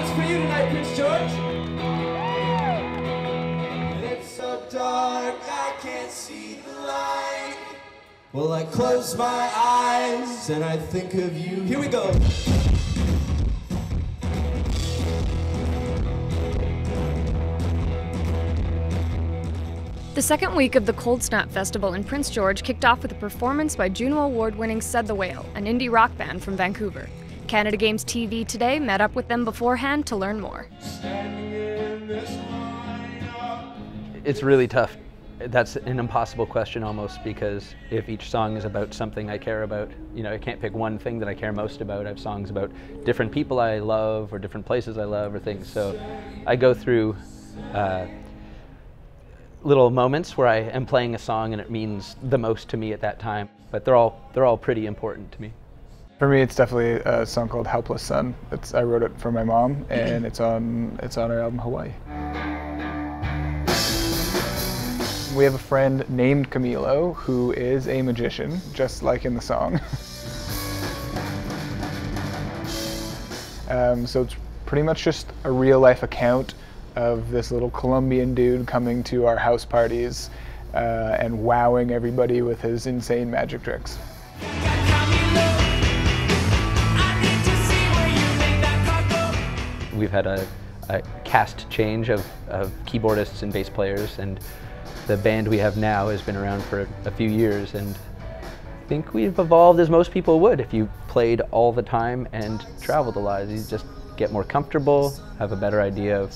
one's for you tonight, Prince George. It's so dark, I can't see the light. Well, I close my eyes and I think of you. Here we go. The second week of the Cold Snap Festival in Prince George kicked off with a performance by Juno Award winning Said the Whale, an indie rock band from Vancouver. Canada Games TV today met up with them beforehand to learn more. It's really tough. That's an impossible question almost because if each song is about something I care about, you know, I can't pick one thing that I care most about. I have songs about different people I love or different places I love or things. So I go through uh, little moments where I am playing a song and it means the most to me at that time. But they're all they're all pretty important to me. For me, it's definitely a song called "Helpless Son." It's, I wrote it for my mom, and it's on it's on our album Hawaii. We have a friend named Camilo who is a magician, just like in the song. um, so it's pretty much just a real life account of this little Colombian dude coming to our house parties uh, and wowing everybody with his insane magic tricks. We've had a, a cast change of, of keyboardists and bass players and the band we have now has been around for a few years and I think we've evolved as most people would if you played all the time and traveled a lot. You just get more comfortable, have a better idea of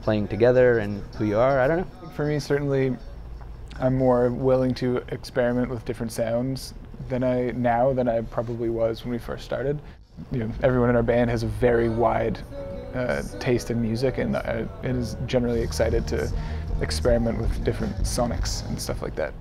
playing together and who you are. I don't know. For me, certainly, I'm more willing to experiment with different sounds than I now than I probably was when we first started. You know, everyone in our band has a very wide uh, taste in music and uh, is generally excited to experiment with different sonics and stuff like that.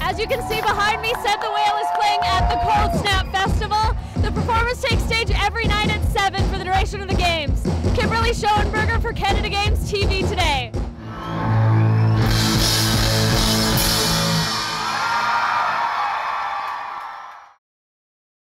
As you can see behind me, Said the Whale is playing at the Cold Snap Festival. The performance takes stage every night at 7 for the duration of the games. Kimberly Schoenberger for Canada.